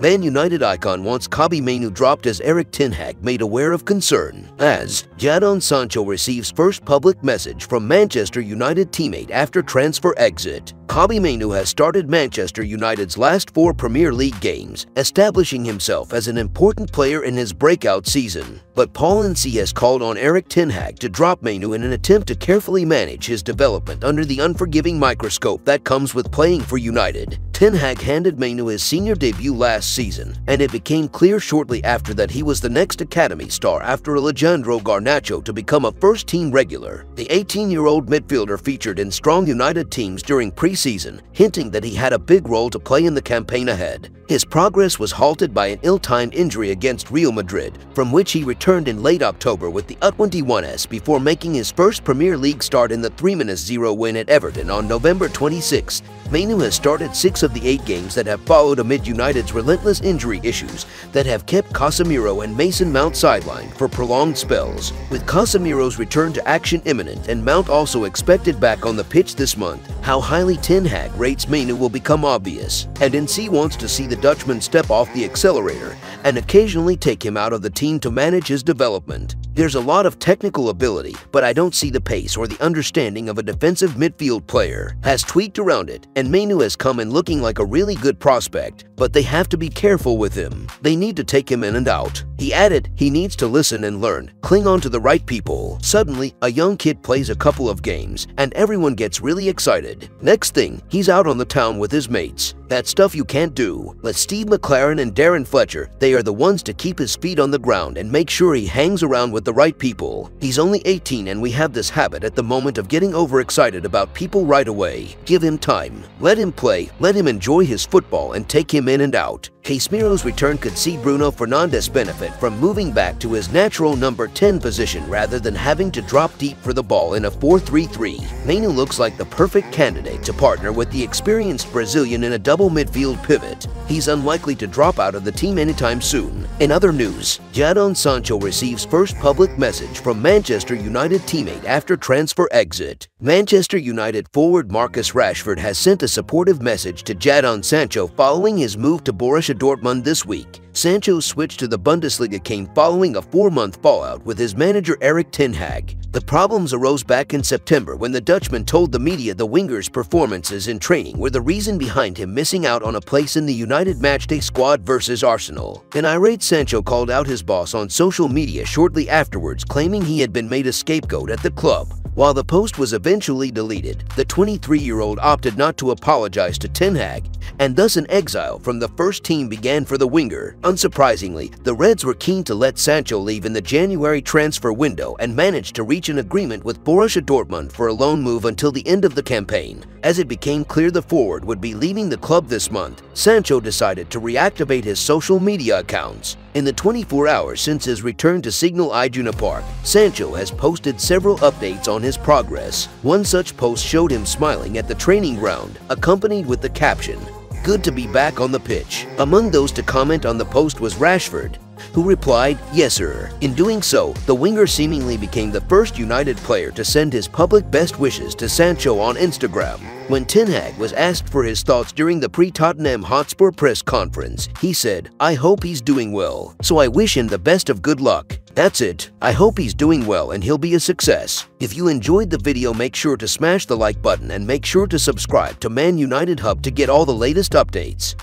Man United icon wants Kobbie Mainoo dropped as ten Hag made aware of concern, as Jadon Sancho receives first public message from Manchester United teammate after transfer exit. Kobbie Mainoo has started Manchester United's last four Premier League games, establishing himself as an important player in his breakout season. But Paul Ince has called on ten Hag to drop Mainoo in an attempt to carefully manage his development under the unforgiving microscope that comes with playing for United. Ten Hag handed Mainoo his senior debut last season, and it became clear shortly after that he was the next academy star after Alejandro Garnacho to become a first-team regular. The 18-year-old midfielder featured in strong United teams during preseason, hinting that he had a big role to play in the campaign ahead. His progress was halted by an ill-timed injury against Real Madrid, from which he returned in late October with the U21s before making his first Premier League start in the 3-0 win at Everton on November 26. Mainoo has started six of the eight games that have followed amid United's relentless injury issues that have kept Casemiro and Mason Mount sidelined for prolonged spells. With Casemiro's return to action imminent and Mount also expected back on the pitch this month, how highly Ten Hag rates Mainoo will become obvious, and Ince wants to see the Dutchman step off the accelerator and occasionally take him out of the team to manage his development. There's a lot of technical ability, but I don't see the pace or the understanding of a defensive midfield player. Has tweaked around it, and Mainoo has come in looking like a really good prospect, but they have to be careful with him. They need to take him in and out. He added he needs to listen and learn, cling on to the right people. Suddenly, a young kid plays a couple of games, and everyone gets really excited. Next thing, he's out on the town with his mates. That stuff you can't do. Let Steve McClaren and Darren Fletcher, they are the ones to keep his feet on the ground and make sure he hangs around with the right people. He's only 18 and we have this habit at the moment of getting overexcited about people right away. Give him time. Let him play, let him enjoy his football and take him in and out. Casemiro's return could see Bruno Fernandes benefit from moving back to his natural number 10 position rather than having to drop deep for the ball in a 4-3-3. Mainoo looks like the perfect candidate to partner with the experienced Brazilian in a double midfield pivot. He's unlikely to drop out of the team anytime soon. In other news, Jadon Sancho receives first public message from Manchester United teammate after transfer exit. Manchester United forward Marcus Rashford has sent a supportive message to Jadon Sancho following his move to Borussia Dortmund this week. Sancho's switch to the Bundesliga came following a four-month fallout with his manager Erik ten Hag. The problems arose back in September when the Dutchman told the media the winger's performances in training were the reason behind him missing out on a place in the United matchday squad versus Arsenal. An irate Sancho called out his boss on social media shortly afterwards claiming he had been made a scapegoat at the club. While the post was eventually deleted, the 23-year-old opted not to apologize to Ten Hag, and thus an exile from the first team began for the winger. Unsurprisingly, the Reds were keen to let Sancho leave in the January transfer window and managed to reach an agreement with Borussia Dortmund for a loan move until the end of the campaign. As it became clear the forward would be leaving the club this month, Sancho decided to reactivate his social media accounts. In the 24 hours since his return to Signal Iduna Park, Sancho has posted several updates on his progress. One such post showed him smiling at the training ground, accompanied with the caption, Good to be back on the pitch. Among those to comment on the post was Rashford, who replied, Yes, sir. In doing so, the winger seemingly became the first United player to send his public best wishes to Sancho on Instagram. When Ten Hag was asked for his thoughts during the pre-Tottenham Hotspur press conference, he said, I hope he's doing well, so I wish him the best of good luck. That's it. I hope he's doing well and he'll be a success. If you enjoyed the video, make sure to smash the like button and make sure to subscribe to Man United Hub to get all the latest updates.